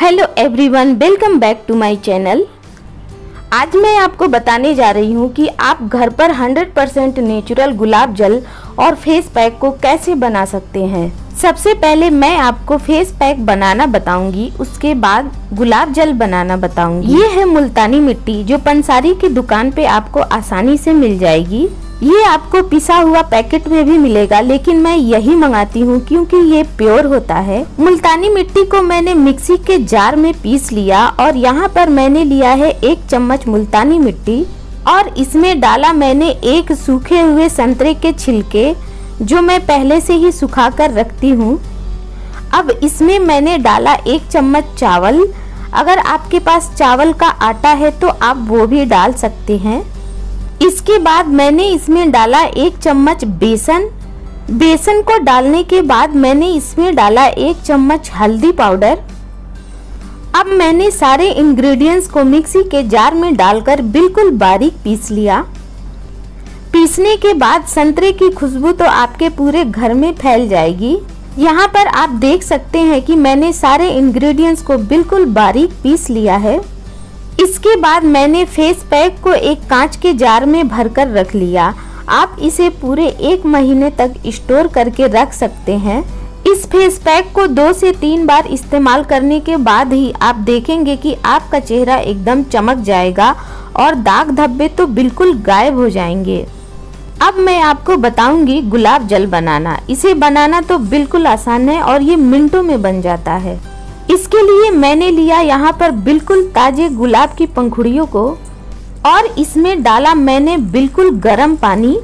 Hello everyone, welcome back to my channel. आज मैं आपको बताने जा रही हूँ कि आप घर पर 100% नेचुरल गुलाब जल और फेस पैक को कैसे बना सकते हैं। सबसे पहले मैं आपको फेस पैक बनाना बताऊँगी, उसके बाद गुलाब जल बनाना बताऊँगी। ये है मुल्तानी मिट्टी, जो पंसारी की दुकान पे आपको आसानी से मिल जाएगी। ये आपको पिसा हुआ पैकेट में भी मिलेगा, लेकिन मैं यही मंगाती हूँ क्योंकि ये प्योर होता है। मुल्तानी मिट्टी को मैंने मिक्सी के जार में पीस लिया और यहाँ पर मैंने लिया है एक चम्मच मुल्तानी मिट्टी और इसमें डाला मैंने एक सूखे हुए संतरे के छिलके, जो मैं पहले से ही सुखा कर रखती हूँ। अब इसमें मैंने डाला एक चम्मच चावल। अगर आपके पास चावल का आटा है तो आप वो भी डाल सकते हैं। इसके बाद मैंने इसमें डाला एक चम्मच बेसन। बेसन को डालने के बाद मैंने इसमें डाला एक चम्मच हल्दी पाउडर। अब मैंने सारे इंग्रेडिएंट्स को मिक्सी के जार में डालकर बिल्कुल बारीक पीस लिया। पीसने के बाद संतरे की खुशबू तो आपके पूरे घर में फैल जाएगी। यहाँ पर आप देख सकते हैं कि मैंने सारे इंग्रेडिएंट्स को बिल्कुल बारीक पीस लिया है। इसके बाद मैंने फेस पैक को एक कांच के जार में भरकर रख लिया। आप इसे पूरे एक महीने तक स्टोर करके रख सकते हैं। इस फेस पैक को दो से तीन बार इस्तेमाल करने के बाद ही आप देखेंगे कि आपका चेहरा एकदम चमक जाएगा और दाग धब्बे तो बिल्कुल गायब हो जाएँगे। अब मैं आपको बताऊँगी गुलाब जल बनाना। इसे बनाना तो बिल्कुल आसान है और ये मिनटों में बन जाता है। इसके लिए मैंने लिया यहाँ पर बिल्कुल ताजे गुलाब की पंखुड़ियों को, और इसमें डाला मैंने बिल्कुल गर्म पानी,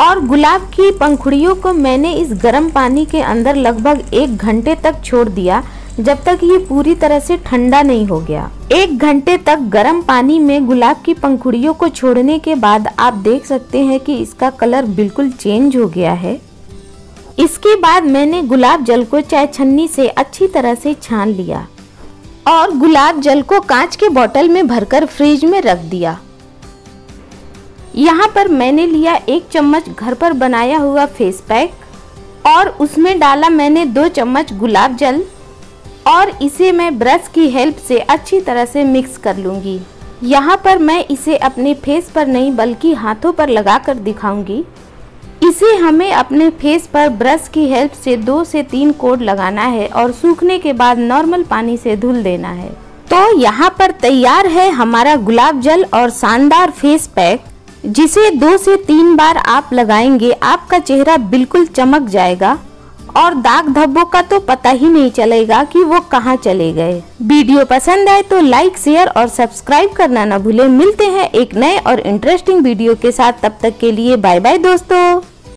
और गुलाब की पंखुड़ियों को मैंने इस गर्म पानी के अंदर लगभग एक घंटे तक छोड़ दिया, जब तक ये पूरी तरह से ठंडा नहीं हो गया। एक घंटे तक गर्म पानी में गुलाब की पंखुड़ियों को छोड़ने के बाद आप देख सकते हैं कि इसका कलर बिल्कुल चेंज हो गया है। इसके बाद मैंने गुलाब जल को चाय छन्नी से अच्छी तरह से छान लिया और गुलाब जल को कांच के बोतल में भरकर फ्रिज में रख दिया। यहाँ पर मैंने लिया एक चम्मच घर पर बनाया हुआ फेस पैक और उसमें डाला मैंने दो चम्मच गुलाब जल और इसे मैं ब्रश की हेल्प से अच्छी तरह से मिक्स कर लूँगी। यहाँ पर मैं इसे अपने फेस पर नहीं बल्कि हाथों पर लगा कर दिखाऊँगी। इसे हमें अपने फेस पर ब्रश की हेल्प से दो से तीन कोट लगाना है और सूखने के बाद नॉर्मल पानी से धुल देना है। तो यहाँ पर तैयार है हमारा गुलाब जल और शानदार फेस पैक, जिसे दो से तीन बार आप लगाएँगे, आपका चेहरा बिल्कुल चमक जाएगा। और दाग धब्बों का तो पता ही नहीं चलेगा कि वो कहाँ चले गए। वीडियो पसंद आए तो लाइक शेयर और सब्सक्राइब करना ना भूले। मिलते हैं एक नए और इंटरेस्टिंग वीडियो के साथ। तब तक के लिए बाय बाय दोस्तों।